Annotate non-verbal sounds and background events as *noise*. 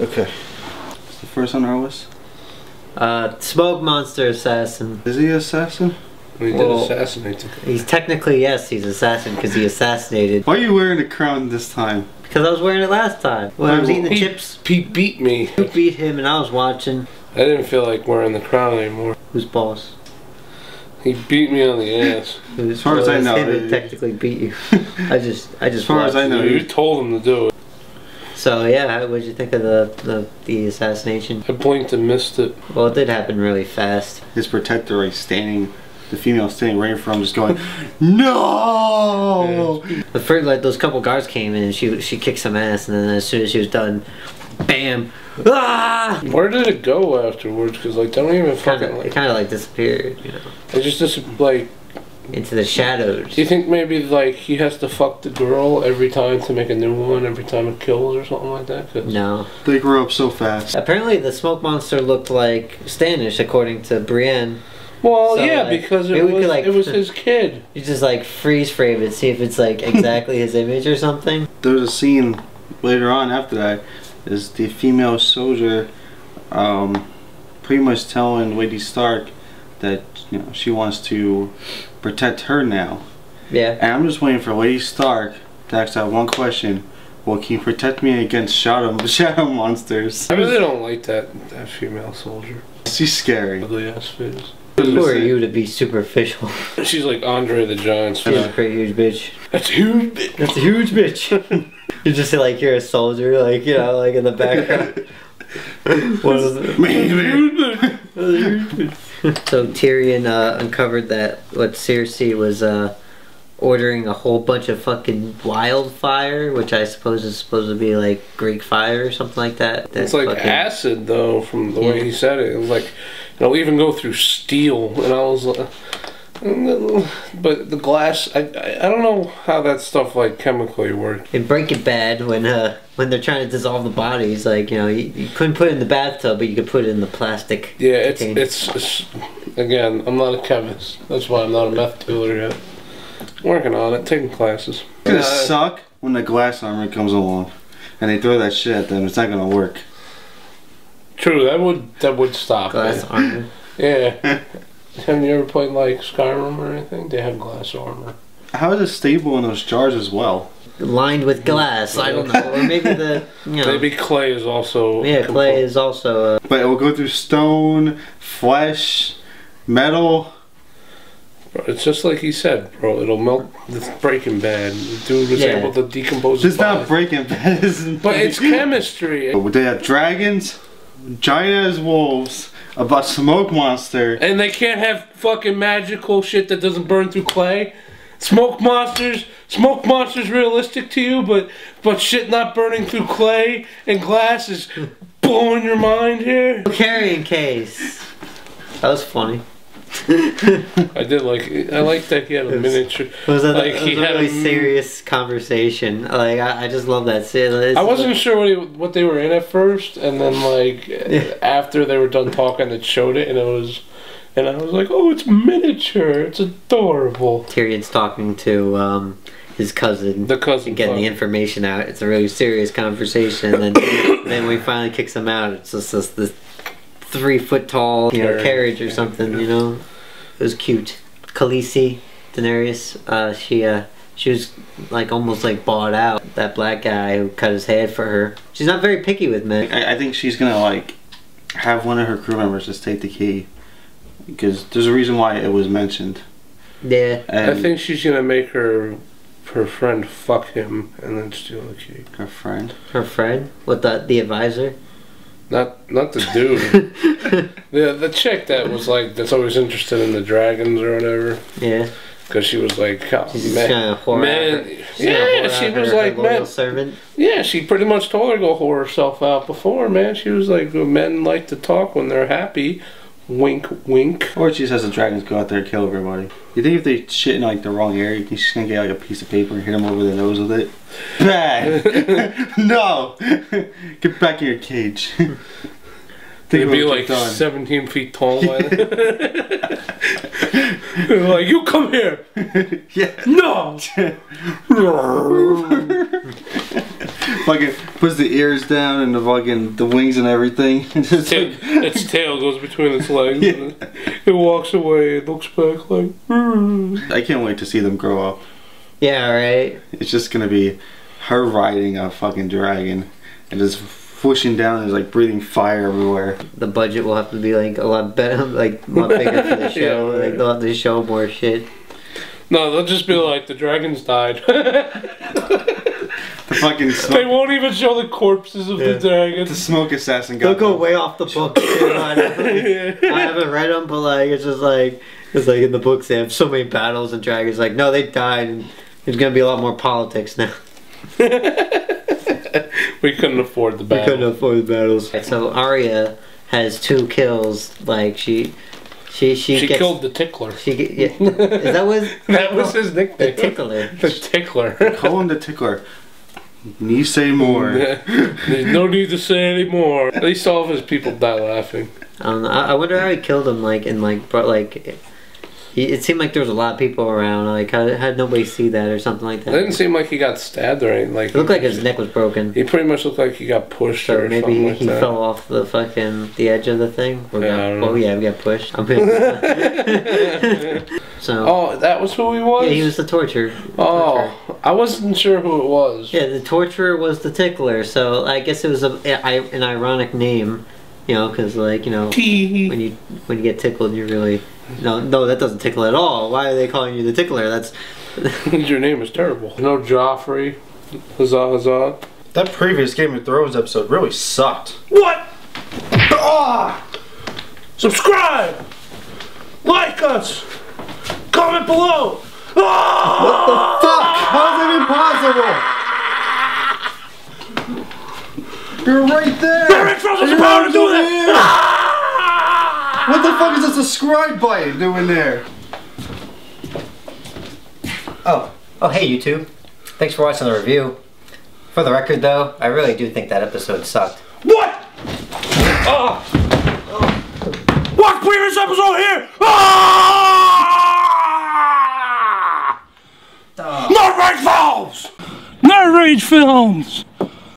Okay. It's the first on our list. Uh, Smoke Monster Assassin. Is he assassin? We did Well- assassinate him. He's technically, yes, he's assassin because he assassinated. Why are you wearing the crown this time? Because I was wearing it last time. When I was eating the He- chips, He beat me. he beat him and I was watching. I didn't feel like wearing the crown anymore. Who's boss? He beat me on the ass. *laughs* As far as I know, him it- technically beat you. *laughs* I just, I just. As far as. I know, You told him to do it. So yeah, what did you think of the, the the assassination? I blinked and missed it. Well, it did happen really fast. His protector is standing, the female standing right in front of him, just going, *laughs* No! *laughs* The first, like those couple guards came in and she she kicked some ass, and then as soon as she was done, bam, ah! Where did it go afterwards? Because like, they don't even Kind fucking of, it kind of like disappeared, you know, It just dis- like. Into the shadows. Do you think maybe like he has to fuck the girl every time to make a new one every time it kills or something like that? 'Cause- No. They grew up so fast. Apparently, the smoke monster looked like Stannis, according to Brienne. Well, So, yeah, like, because it was could, like- it was *laughs* his kid. You just like freeze frame it, see if it's like exactly his image or something. *laughs* There's a scene later on after that, is the female soldier um, pretty much telling Lady Stark that you know she wants to protect her now. Yeah. And I'm just waiting for Lady Stark to ask that one question. Well, can you protect me against shadow *laughs* shadow monsters? I really don't like that that female soldier. She's scary. Ugly ass face. Who are you to be superficial? *laughs* She's like Andre the Giant. She's a pretty huge bitch. That's huge. That's a huge bitch. *laughs* you just say like you're a soldier, like you know, like in the background. what is it? *laughs* So Tyrion uh, uncovered that what Cersei was uh, ordering a whole bunch of fucking wildfire, which I suppose is supposed to be like Greek fire or something like that. It's like fucking- acid though, from the way he said it. It was like it'll even go through steel, and I was like. But the glass, I, I I don't know how that stuff like chemically works. In Breaking Bad, when uh, when they're trying to dissolve the bodies, like you know, you, you couldn't put it in the bathtub, but you could put it in the plastic. Yeah, it's, container. it's it's again. I'm not a chemist. That's why I'm not a meth dealer yet. Working on it, taking classes. It's gonna Uh, suck when the glass armor comes along, and they throw that shit at them. It's not gonna work. True, that would that would stop. Glass armor. Yeah. *laughs* Have you ever played like Skyrim or anything? They have glass armor. How is it stable in those jars as well? lined with glass. I don't know, or maybe the you know, Maybe clay is also. yeah, clay is also uh, But it will go through stone, flesh, metal. It's just like he said, bro. It'll melt. It's Breaking Bad. The dude was Yeah. able to decompose. It's not breaking bad. *laughs* It's But it's chemistry, They have dragons, giant as wolves, a smoke monster. and they can't have fucking magical shit that doesn't burn through clay. Smoke monsters, smoke monsters, realistic to you, but but shit not burning through clay and glass is blowing your mind here. carrying case. That was funny. I did like. I like that he had a miniature. It was a, Like, it was he a had a really m- serious conversation. Like I, I just love that scene. It's I wasn't sure what he, what they were in at first, and then like Yeah. after they were done talking, it showed it, and it was, and I was like, oh, it's miniature. It's adorable. Tyrion's talking to um, his cousin. The cousin. and getting the information out. It's a really serious conversation. And then, then he finally kicks him out, it's just this, this three foot tall, you know, Carriage. carriage or something. You know, it was cute. Khaleesi, Daenerys, uh, she uh, she was like almost like bought out. That black guy who cut his head for her. She's not very picky with men. I, I think she's gonna like have one of her crew members just take the key because there's a reason why it was mentioned. Yeah, And I think she's gonna make her her friend fuck him and then steal the key. her friend. her friend with the the advisor. Not not the dude. *laughs* the the chick that was like that's always interested in the dragons or whatever. Yeah, Because she was like, oh, she's man, to whore man, yeah, she was her- her like, loyal man, servant. Yeah, she pretty much told her to go whore herself out before, man. She was like, men like to talk when they're happy. Wink, wink. Or she just has the dragons go out there and kill everybody. You think if they shit in like the wrong area, you think she's gonna get like a piece of paper and hit him over the nose with it? Bad. *laughs* *laughs* no. *laughs* Get back in your cage. Think They'd be like 17 feet tall. by. They're like, you come here. Yeah. No. Fucking puts the ears down and the fucking the wings and everything. *laughs* Just Ta- like- its tail goes between its *laughs* legs. Yeah. and it walks away. It looks back like. "Hmm." I can't wait to see them grow up. Yeah, right. It's just gonna be her riding a fucking dragon and just whooshing down and like breathing fire everywhere. The budget will have to be like a lot better, *laughs* like a lot bigger for the show. Yeah, like they'll have to show more shit. No, they'll just be like the dragons died. The fucking they won't even show the corpses of Yeah. the dragons. the smoke assassin They'll got go them. way off the book. too. I haven't *laughs* I haven't read them, but like it's just like it's like in the books they have so many battles and dragons. Like no, they died, and there's gonna be a lot more politics now. *laughs* we couldn't afford the battles. We couldn't afford the battles. So Arya has two kills. Like she, she, she, She gets. killed the tickler. She yeah. Is that what? *laughs* That was his nickname. The tickler. The tickler. Call him the tickler. You say more. *laughs* There's no need to say anymore. At least all of his people die laughing. I don't know. I, I wonder how he killed him. Like and like, but like, he, it seemed like there was a lot of people around. Like how, how did nobody see that or something like that? It that? didn't seem like he got stabbed or anything. Like It looked like his neck was broken. He pretty much looked like he got pushed So or maybe something he, like he that. fell off the fucking the edge of the thing. Or Yeah, got, I don't know. oh yeah, we got pushed. *laughs* *laughs* I'm gonna, so Oh, that was who he was. yeah, he was the torture. oh, I wasn't sure who it was. Yeah, the torturer was the tickler. So I guess it was a, a- an ironic name, you know, because like you know when you when you get tickled, you really no no that doesn't tickle at all. Why are they calling you the tickler? That's *laughs* Your name is terrible. No Joffrey. Huzzah, huzzah. That previous Game of Thrones episode really sucked. What? Ah! Subscribe! Like us! Comment below! Ah! Fuck! How's it impossible? You're right there! Eric Frost has the You're power to do that! What the fuck is the subscribe button doing there? oh oh hey YouTube, thanks for watching the review. For the record though, I really do think that episode sucked. What? Ah! Watch previous episode here! Ah! Films!